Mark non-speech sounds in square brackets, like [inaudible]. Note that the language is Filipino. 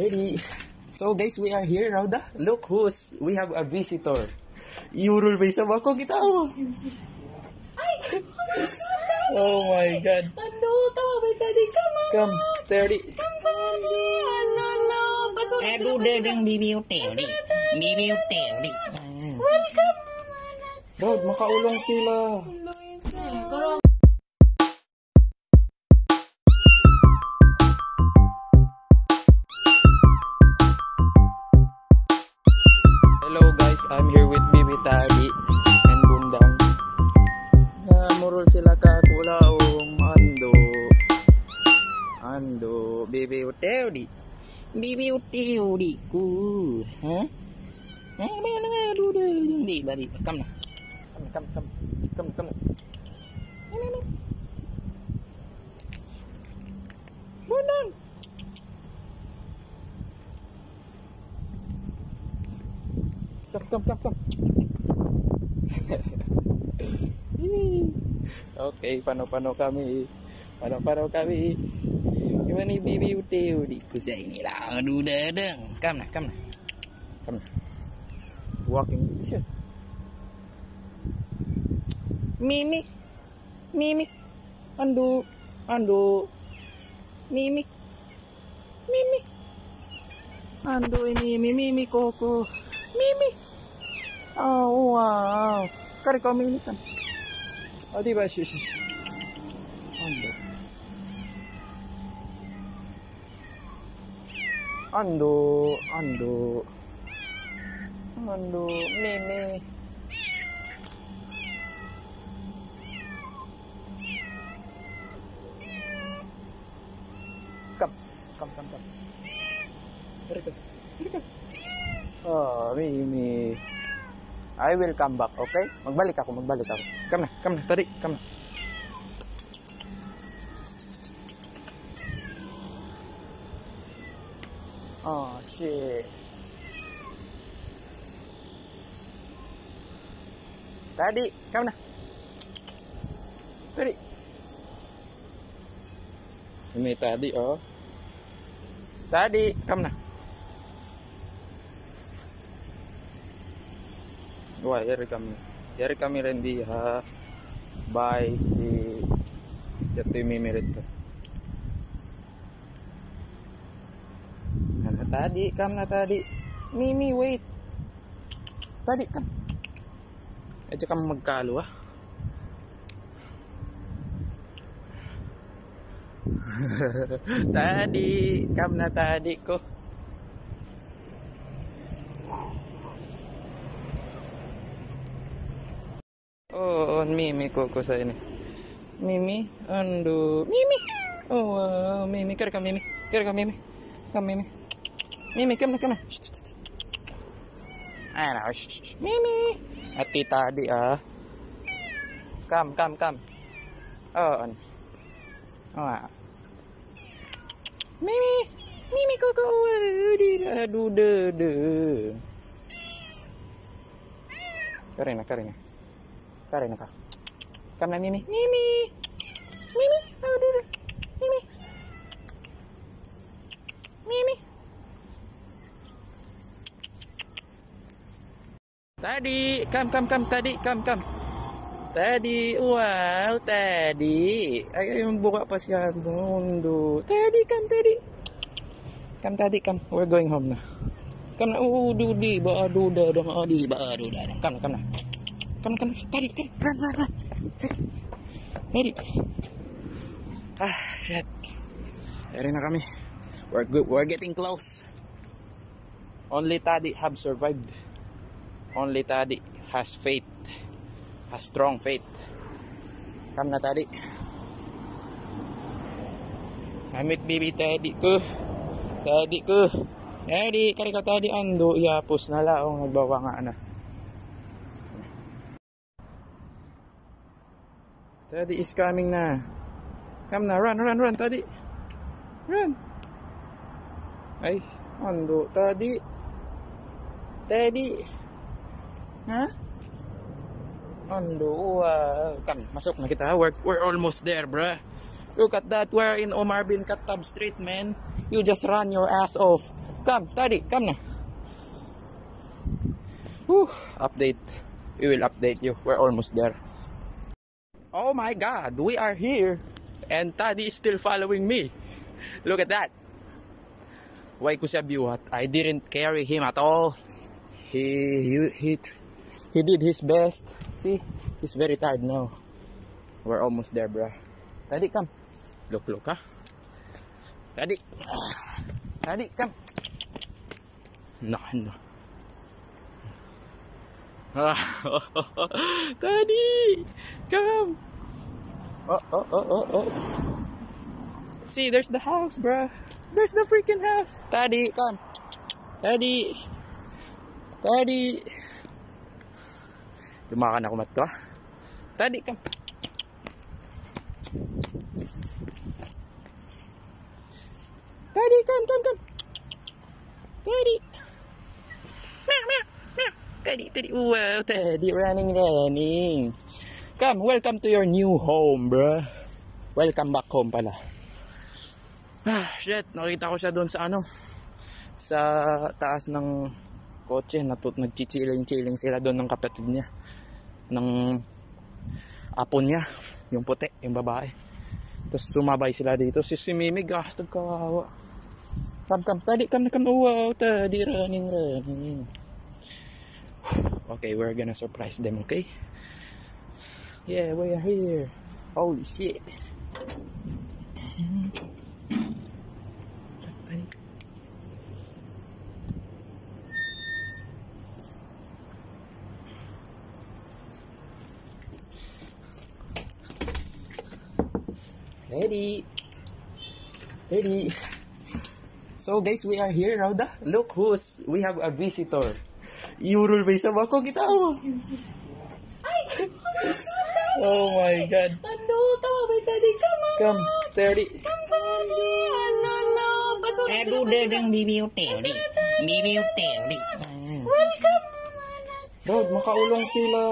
Ready. So guys, we are here, Rauda. Look who's, we have a visitor. Iurul ba isa ba ko kita mo? Oh my God. Ano? Tama ba tadi? Come on. Come, 30. Come tadi. Ano, ano. Pasok Eh, duda dong bibi uteo di. Bibi uteo di. Welcome. Rod, makaulong sila. Karong. Guys, I'm here with Bibi Tagi and Bundang. Namurol sila ka kulaong ando. Ando, Bibi Uteo di. Bibi uteo di ku. Hah? Eh, may ano nga dong di bari. Kam na. Come, come, come. Come, come. cop cop [laughs] oke pano pano kami. Pano pano kami. Gimana bibi? Uti uti. Kusa ini lah. Aduh dadeng kam nah kam nah kam nah walking. Sure. mimi. Mimi. Andu. Andu. Mimi. Mimi. Andu ini mimi mimi koko. Mimi. Oh, wow. Kari kau mingitan. Oh, di ba? sih. Ando. Ando, ando. Ando, meme. kam kam kam kam Very good. Oh, ah, meme. I will come back, okay? Magbalik ako, magbalik ako. Come na, come na, tari, come na. Oh, shit. Tadi, come na. Tadi. Ini tadi, oh. Tadi, come na. Yari kami. Yari kami rendi ha. Bye di jatuh mimi rito. Ano tadi? Kam na tadi. Mimi, wait. Tadi, kam. Medyo kami magkalo ah. [laughs] tadi, kam na tadi ko. Oh, on Mimi Coco saya ini. Mimi, andu, Mimi. Oh, wow, Mimi, kira kamu Mimi, kira kamu Mimi, kamu Mimi, Mimi, ke mana ke mana? Ayo, Mimi. Hati tadi ah. Kam, kam, kam. Oh, on. Wow. Mimi, Mimi Coco, aduh, de, de. Karina, Karina. Karina ka. Kam na, Mimi. Mimi. Mimi. De, de. Mimi. Mimi. Tadi, kam kam kam tadi, kam kam. Tadi, wow, tadi. Ay, yung buka pa siya mundo. Tadi, kam tadi. Kam tadi, kam. We're going home na. Kam na, oh, dudi, ba, duda, dong, oh, di, ba, duda, dong. Kam na, kam na. Kam na. Tadi, tadi, run, run, run. Tadi. Ah, shit. Eri na kami. We're good. We're getting close. Only Tadi have survived. Only Tadi has faith. Has strong faith. Come na Tadi. Amit bibi Tadi ko. Tadi ko. Tadi, kari ka Tadi ando. Iapos na laong nagbawa nga na. Tadi is coming na. Come na, run, run, run, Tadi. Run. Ay, ando, Tadi. Tadi. Ha? Ando, wow. Come, masok na kita. We're, we're almost there, bruh. Look at that. We're in Omar bin Khattab Street, man. You just run your ass off. Come, Daddy, come na. Whew, update. We will update you. We're almost there. Oh my God, we are here. And Taddy is still following me. [laughs] Look at that. Why ko siya biwat? I didn't carry him at all. He, he, he, he did his best. See, he's very tired now. We're almost there, bruh. Taddy, come. Look, look, ha? Taddy. [sighs] Taddy, come. No, no. [laughs] Daddy, come. Oh, oh, oh, oh, oh. See, there's the house, bruh. There's the freaking house. Daddy, come. Daddy. Daddy. Lumakan ako mat to, ah. Daddy, come. Daddy, come, come, come. Daddy. Teddy, Teddy. Wow, Teddy, running, running. Come, welcome to your new home, bruh. Welcome back home pala. Ah, shit. Nakita ko siya doon sa ano, sa taas ng kotse. Natut nagchichiling-chiling sila doon ng kapatid niya. Ng apo niya. Yung puti, yung babae. Tapos sumabay sila dito. Si si Mimi, gastag kawawa. Come, come, tadi, come, come. Wow, tadi, running, running. Okay, we're gonna surprise them, okay? Yeah, we are here. Holy shit. Ready. Ready. So guys, we are here, Rauda. Look who's, we have a visitor. Iurul ba isa ba ko kita mo? Oh my god. Ano? Tama ba, Daddy? Come on. Come, Teddy. Come, Daddy. Ano, ano. Pasunod Eh, ka na, duda ng bibiw teori. Bibiw teori. Welcome. Rod, makaulong sila.